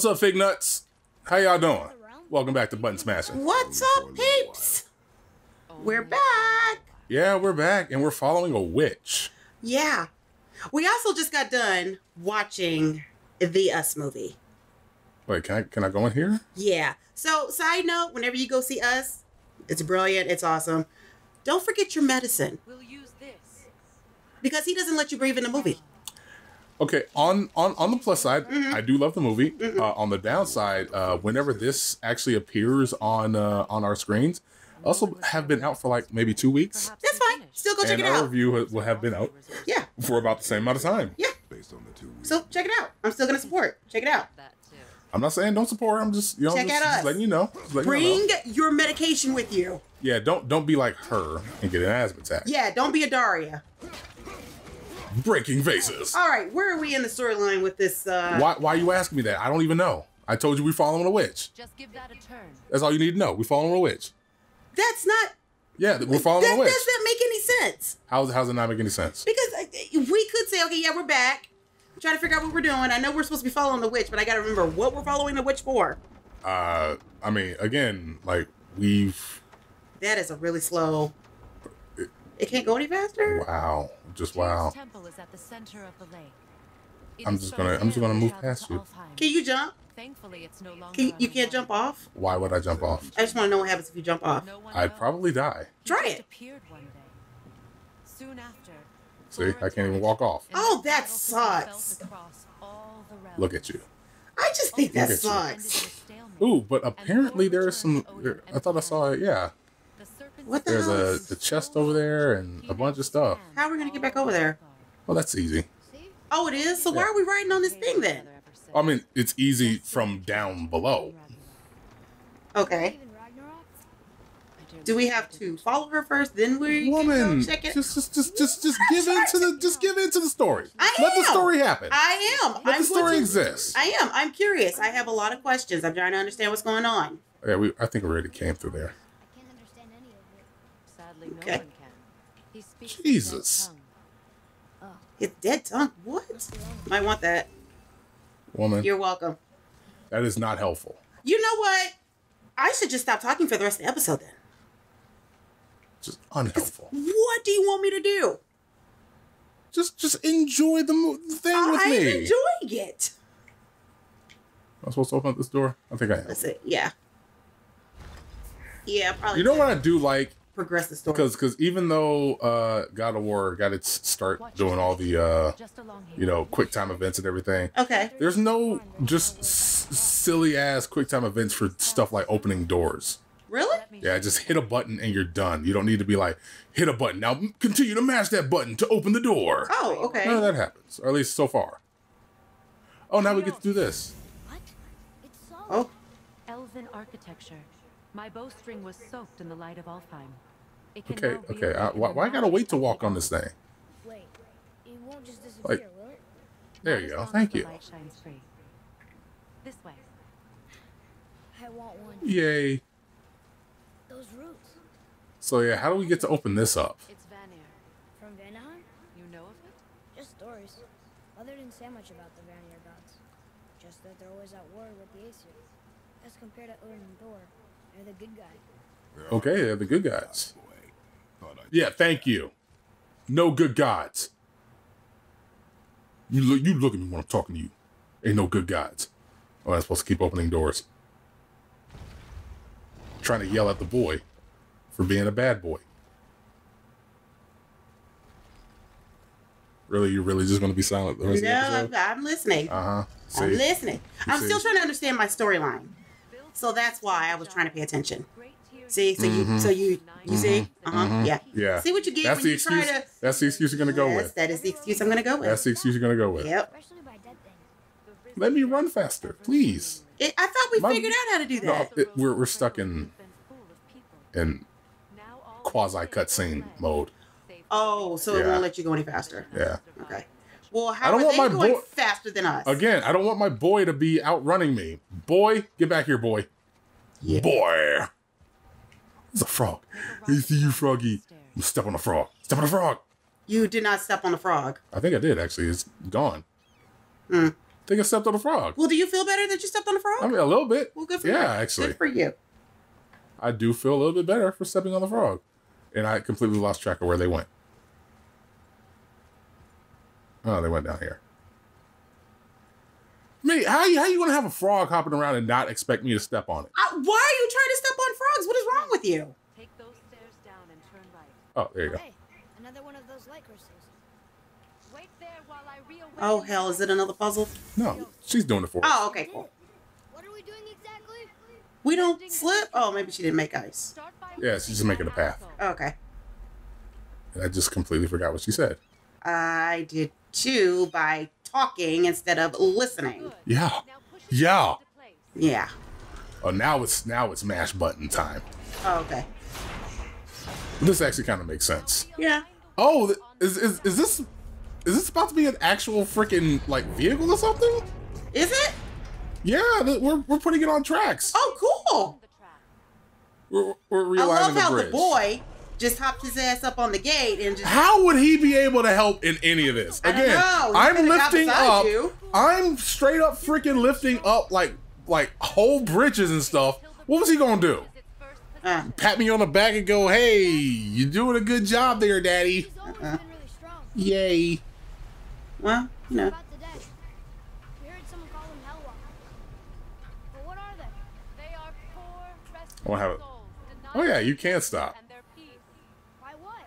What's up, Fig Nuts? How y'all doing? Welcome back to Button Smashing. What's up, peeps? We're back. Yeah, we're back and we're following a witch. Yeah. We also just got done watching the Us movie. Wait, can I can I go in here? Yeah. So, side note, whenever you go see Us, it's brilliant, it's awesome. Don't forget your medicine We'll use this. because he doesn't let you breathe in the movie. Okay, on on on the plus side, Mm-hmm. I do love the movie. Uh, on the downside, uh, whenever this actually appears on uh, on our screens, also have been out for like maybe two weeks, That's fine. Still go check and it our out. review ha- will have been out Yeah. for about the same amount of time. Yeah. based on the two weeks. So check it out. I'm still gonna support. Check it out. I'm not saying don't support. I'm just you know Check just, out just letting you know. Just letting you know. Bring your medication with you. Yeah, don't don't be like her and get an asthma attack. Yeah, don't be a Daria. Breaking vases. All right, where are we in the storyline with this? Uh, Why why you asking me that? I don't even know. I told you we're following a witch. Just give that a turn. That's all you need to know. We're following a witch. That's not. Yeah, we're following That a witch. doesn't make any sense. How's how's it not make any sense? Because uh, we could say, okay, yeah, we're back. Trying to figure out what we're doing. I know we're supposed to be following the witch, but I got to remember what we're following the witch for. Uh, I mean, again, like we've That is a really slow. It can't go any faster. wow, just wow. temple is at the center of the lake. I'm just gonna- I'm just gonna move past you. Can you jump? Thankfully, it's no longer Can you, you can't jump off? Why would I jump off? I just want to know what happens if you jump off. No I'd probably die. Try it. appeared one day. Soon after. See, I can't even walk off. Oh, that sucks. across all the realms. Look at you. I just think that Look at sucks. Ended in a stalemate. Ooh, but apparently there's some. I thought I saw it. Yeah, The serpent's What the there's hell a the chest over there and a bunch of stuff. How are we gonna get back over there? Well, that's easy. Oh, it is. So why are we riding on this thing then? I mean, it's easy from down below. Okay. Do we have to follow her first, then we can Woman, go check it? just just just just just give in to the just give in to the story. I Let the story happen. I am. Let I'm the story to- exist. I am. I'm curious. I have a lot of questions. I'm trying to understand what's going on. Yeah, we. I think we already came through there. I can't understand any of it. Sadly, no Okay. one can. He speaks Jesus. dead tongue. His dead tongue. What? Might want that. Woman, You're welcome. that is not helpful. You know what? I should just stop talking for the rest of the episode then. Just unhelpful. What do you want me to do? Just just enjoy the, mo- the thing with I'm me. enjoying it. I'm supposed to open up this door. I think I am. Let's see. Yeah. Yeah, probably. You know what I do like Progress the story. because because even though uh, God of War got its start doing all the uh, Just along here. you know quick time events and everything, Okay. there's no just s- silly ass quick time events for stuff like opening doors. Really? Yeah, just hit a button and you're done. You don't need to be like hit a button now. Continue to mash that button to open the door. Oh, okay. None of that happens, or at least so far. Oh, now we get to do this. What? It's solid. Oh, Elven architecture. My bowstring was soaked in the light of Alfheim. It can Okay, okay. I, why, why I gotta wait to walk on this thing? Wait, it won't just disappear, Like- will it? There you go. Thank you. light shines free. This way. I want one. Yay. Those roots. So yeah, how do we get to open this up? It's Vanir. From Vanaheim? You know of it? Just stories. Mother didn't say much about the Vanir gods. Just that they're always at war with the Aesir. As compared to Odin and Thor, they're the good guy. Okay, they're the good guys. Boy, thought I Yeah, thank you. No good gods. You look, you look at me when I'm talking to you. Ain't no good gods. Oh, I'm supposed to keep opening doors. Trying to yell at the boy for being a bad boy. Really, you're really just going to be silent the rest of the no, episode? I'm listening. Uh huh. See, I'm listening. I'm see. still trying to understand my storyline. So that's why I was trying to pay attention. See, so you, so you, you see, uh huh, yeah, Mm-hmm. yeah. See what you get That's when the you try excuse. to. That's the excuse you're going to go yes, with. that is the excuse I'm going to go with. That's the excuse you're going to go with. Yep. Especially by dead things. Let me run faster, please. It, I thought we My- figured out how to do No, that. it- we're we're stuck in in quasi cutscene mode. Oh, so it won't let you go any faster. Yeah. Okay. Well, how I don't are want they my going boy- faster than us? Again, I don't want my boy to be outrunning me. Boy, get back here, boy. Yeah. Boy. It's a frog. Hey, see you, froggy. You step on a frog. Step on a frog. You did not step on the frog. I think I did actually. It's gone. Hmm. I think I stepped on a frog. Well, do you feel better that you stepped on a frog? I mean, a little bit. well, good for yeah, you. Yeah, actually, Good for you. I do feel a little bit better for stepping on the frog, and I completely lost track of where they went. Oh, they went down here. Me, how you how you gonna have a frog hopping around and not expect me to step on it? Uh, why are you trying to step on frogs? What is wrong with you? Take those stairs down and turn right. Oh, there you go. Hey, another one of those light crystals. Wait there while I reawaken. Oh hell, is it another puzzle? No, she's doing it for us. Oh, okay, cool. What are we doing exactly? We don't slip. Oh, maybe she didn't make ice. Start by Yeah, she's just making a path. Okay, I just completely forgot what she said. I did too by talking instead of listening. Yeah. Now push it Yeah. Yeah. Oh, now it's now it's mash button time. Oh, okay. This actually kind of makes sense. Yeah. Oh, is, is is this is this about to be an actual freaking like vehicle or something? Is it? Yeah, we're we're putting it on tracks. Oh, cool. The track. We're, we're I love the how bridge. the boy just hopped his ass up on the gate and just. How would he be able to help in any of this? I don't Again, know. I'm lifting up. you. I'm straight up freaking lifting up like like whole bridges and stuff. What was he gonna do? Uh, Pat me on the back and go, "Hey, you're doing a good job there, Daddy." She's always been really strong. Yay! well, you know. About the dead. We heard someone call them Hellwalkers. But what are they? They are poor, restless wanna have it- Oh yeah, you can't stop. and their peace. Why what?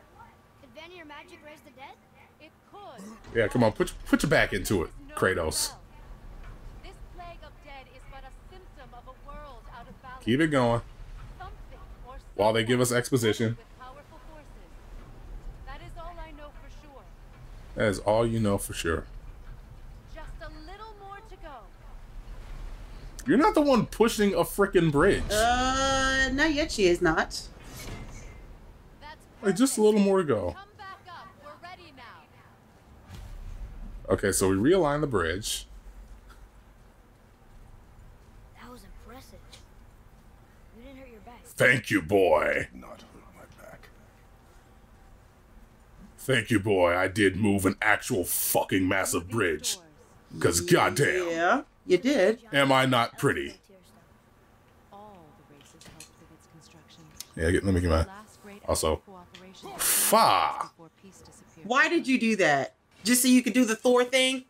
Could Vanir magic raise the dead? It could. Yeah, come on, put put your back into it, Kratos. hell. This plague of dead is but a symptom of a world out of balance. Keep it going. While they give us exposition. with powerful forces. That is all I know for sure. That is all you know for sure. Just a little more to go. You're not the one pushing a freaking bridge. Uh, not yet. She is not. That's Like just a little more to go. Come back up. We're ready now. Okay, so we realign the bridge. That was impressive. You didn't hurt your back. Thank you, boy. Not hurt my back. Thank you, boy. I did move an actual fucking massive bridge. doors, Cause goddamn, Yeah, you did. am I not pretty? Tier stuff. All the races helped with its construction. Yeah, get, let me get my. Last great act Also- of Fa. before peace disappeared. Why did you do that? Just so you could do the Thor thing?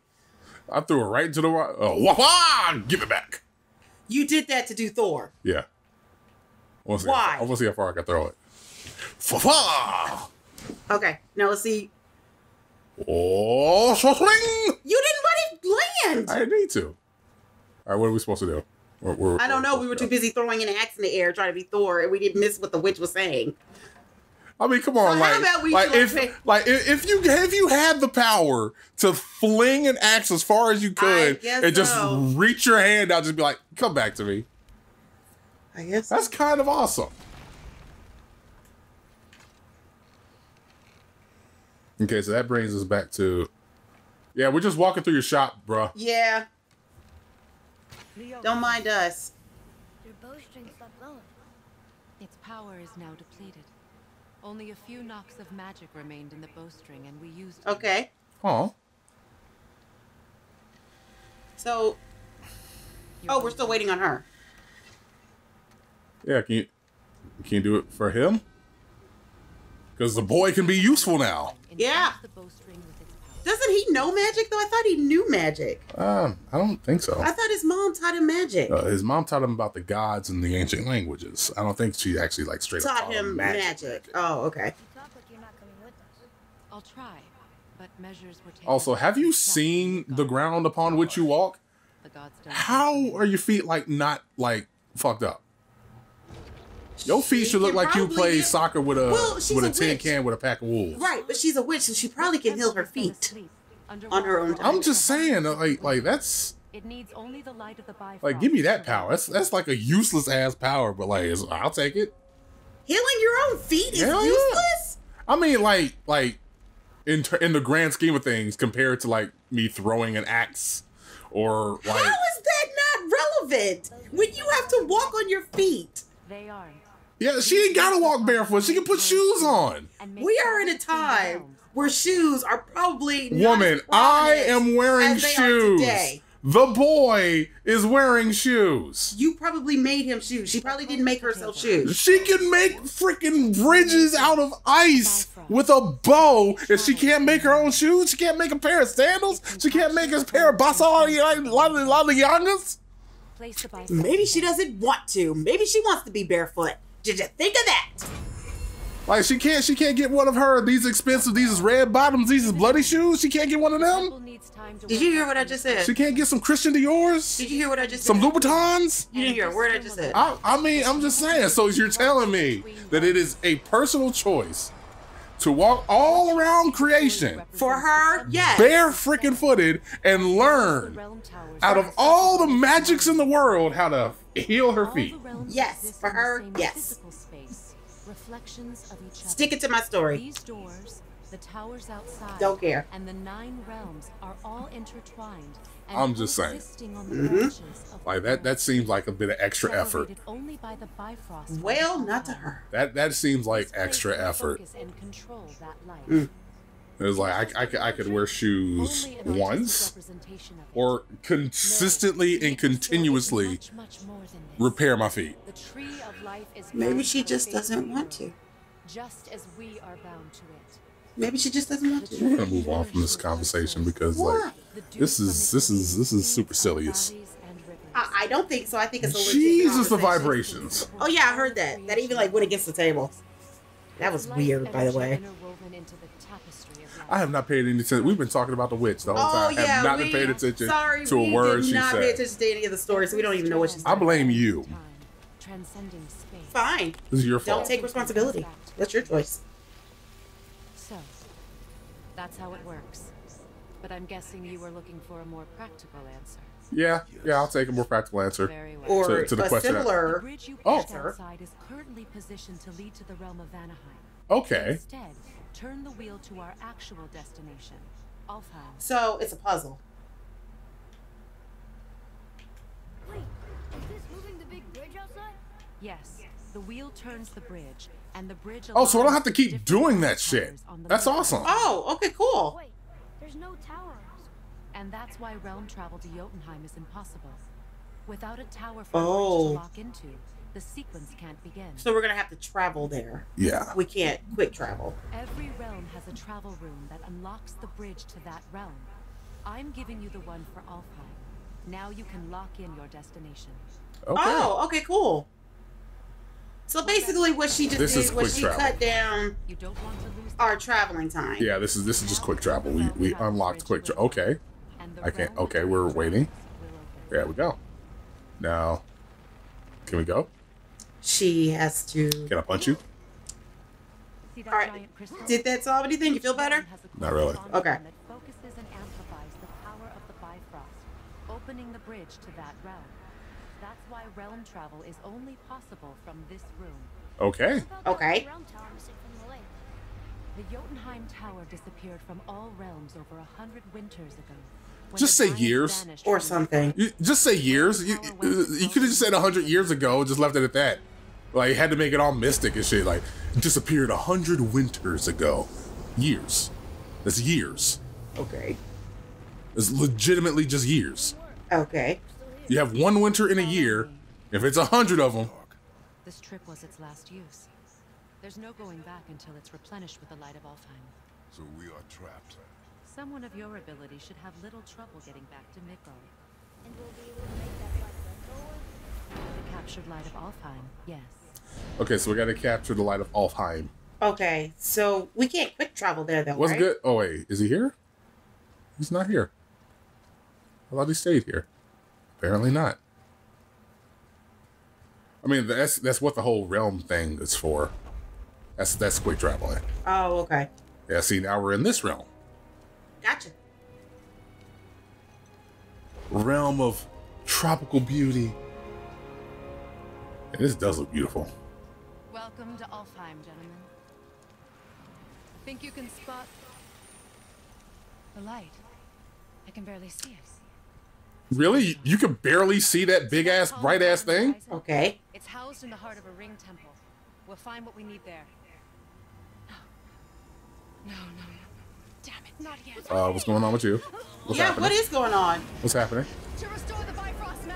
I threw it right into the. wa- uh, Oh, wah, wah, give it back. You did that to do Thor. Yeah. I Why? I want to see how far I can throw it. Okay, now let's see. Oh, swing! You didn't let it land. I didn't need to. All right, what are we supposed to do? We're- we're- I don't know. We we're were too busy throwing an axe in the air trying to be Thor, and we didn't miss what the witch was saying. Go. I mean, come on, So how like, about we like if, say- like if if you if you had the power to fling an axe as far as you could and just so. reach your hand out, just be like, come back to me. I guess That's kind of awesome. Okay, so that brings us back to, yeah, we're just walking through your shop, bruh. Yeah. Don't mind us. Your bowstring stopped going. Its power is now depleted. Only a few knocks of magic remained in the bowstring, and we used it. Okay. Oh, So, oh, we're still waiting on her. yeah. Can you can you do it for him? Because the boy can be useful now. Yeah. Doesn't he know magic though? I thought he knew magic. Um, I don't think so. I thought his mom taught him magic. Uh, his mom taught him about the gods and the ancient languages. I don't think she actually like straight up taught him magic. Oh, okay. You talk like you're not coming with us. I'll try, but measures were taken. Also, have you seen the ground upon which you walk? The gods How are your feet like not like fucked up? Your feet should look like you probably play get- soccer with a Well, with a, a tin can with a pack of wolves. Right, but she's a witch, so she probably can heal her feet. on her own underwater. time. I'm just saying, uh, like like that's It needs only the light of the Bifrost. like give me that power. That's that's like a useless ass power, but like it's, I'll take it. Healing your own feet is Hell yeah. useless. I mean, like like in ter- in the grand scheme of things, compared to like me throwing an axe or How like is that not relevant when you have to walk on your feet? They aren't. Yeah, she ain't gotta walk barefoot. She can put shoes on. We are in a time where shoes are probably not Woman, as I am wearing as they are shoes. The boy is wearing shoes. You probably made him shoes. She probably didn't make herself shoes. She can make freaking bridges out of ice with a bow. If she can't make her own shoes, she can't make a pair of sandals. She can't make a pair of basalaliangas. Place the Bifrost Maybe she doesn't want to. Maybe she wants to be barefoot. Did you think of that? Like she can't, she can't get one of her these expensive, these is red bottoms, these is bloody shoes. She can't get one of them. Temple needs time to Did you hear what I just said? She can't get some Christian Dior's, Did you hear what I just said? some said? Louboutins. You didn't hear a word I just said. I, I mean, I'm just saying. So you're telling me that it is a personal choice to walk all around creation, For her, yes. bare freaking footed, and learn out of all the magics in the world how to heal her feet. Yes, for her, yes. Reflections of each other. Stick it to my story. These doors, the towers outside, Don't care. and the nine realms are all intertwined. And I'm just saying. coexisting on the Mm-hmm. Like that, that seems like a bit of extra effort. Only by the Bifrost Well, not to her. That that seems like extra effort. focus and control that light. Mm. It was like I, I, could- I could wear shoes Only an artistic once representation of it. or consistently the and Maker's Sword is continuously much, much more than this. repair my feet. The tree of life is Maybe she just doesn't want to. Just as we are bound to it. Maybe she just doesn't want to. We're gonna move on from this conversation because like this is this is this is seas super of sillious. valleys and rivers. I, I don't think so. I think it's a legit Jesus, the vibrations. Oh yeah, I heard that. That even like went against the table. That was weird, by the way. interwoven into the tapestry of life. I have not paid any attention. We've been talking about the witch the whole Oh time. yeah, have not we, been paying attention sorry, to a we word did she not pay attention to any of the stories, so we don't even know what she's. I blame you. Time, transcending space. Fine. This is your fault. Don't take responsibility. That's your choice. So, that's how it works. But I'm guessing you were looking for a more practical answer. Yeah, yeah, I'll take a more practical answer. Very well. Or To- to the a question- the similar. bridge you Oh. is currently positioned to lead to the realm of Vanaheim. Okay. Instead, turn the wheel to our actual destination, Alfheim. So it's a puzzle. Wait, is this moving the big bridge outside? Yes, the wheel turns the bridge, and the bridge. Oh, so I don't have to keep doing that shit. That's awesome. Oh, okay, cool. Wait, there's no towers. And that's why realm travel to Jotunheim is impossible. Without a tower for a Oh. to lock into, the sequence can't begin. So we're gonna have to travel there. Yeah. We can't quick travel. Every realm has a travel room that unlocks the bridge to that realm. I'm giving you the one for Alfheim. Now you can lock in your destination. Okay. Oh, okay, cool. So basically, what she just This is did was she travel. cut down You don't want to lose our traveling time. Yeah, this is this is just quick travel. We we unlocked quick travel. Okay. And the I can't- okay, we're waiting. There we go. Now, can we go? She has to. Can I punch you? See that All right. giant? Did that solve anything? You feel better? Not really. Okay. focuses and amplifies the power of the Bifrost, opening the bridge to that realm. That's why realm travel is only possible from this room. Okay. Okay. that round tower missing from the lake? The Jotunheim Tower disappeared from all realms over a hundred winters ago. When Just say years. Or something. You just say years. You, uh, you could have just said hundred years ago. and Just left it at that. Like you had to make it all mystic and shit. Like disappeared a hundred winters ago. Years. That's years. Okay. It's legitimately just years. Okay. You have one winter in a year. If it's a hundred of them, This trip was its last use. There's no going back until it's replenished with the light of Alfheim. So we are trapped. Someone of your ability should have little trouble getting back to Mikko. And we'll be able to make that light red go away? The captured light of Alfheim, yes. okay. So we got to capture the light of Alfheim. Okay. So we can't quick travel there though. What's right? good? Oh wait, is he here? He's not here. I thought he stayed here. Apparently not. I mean, that's that's what the whole realm thing is for. That's that's quick traveling. Oh, okay. Yeah. See, now we're in this realm, Gotcha. realm of tropical beauty. And this does look beautiful. Welcome to Alfheim, gentlemen. Think you can spot the light? I can barely see it. Really, you can barely see that big ass, bright ass thing. Okay. It's housed in the heart of a ring temple. We'll find what we need there. No, no, no. Uh, what's going on with you? What's yeah. happening? What is going on? What's happening?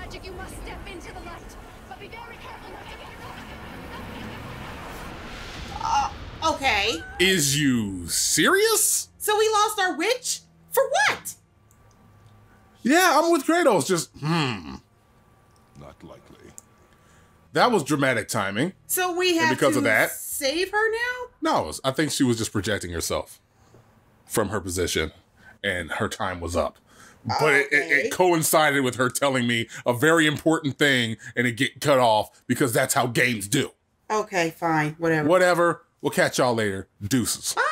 magic, you must step into the light. But be very careful not to get Uh, okay. Is you serious? So we lost our witch? For what? Yeah, I'm with Kratos. Just, hmm. Not likely. That was dramatic timing. So we have because to of that? save her now? No, I think she was just projecting herself from her position and her time was up. But it, it, it coincided with her telling me a very important thing and it get cut off because that's how games do. Okay, fine. Whatever. Whatever. We'll catch y'all later. Deuces. Bye.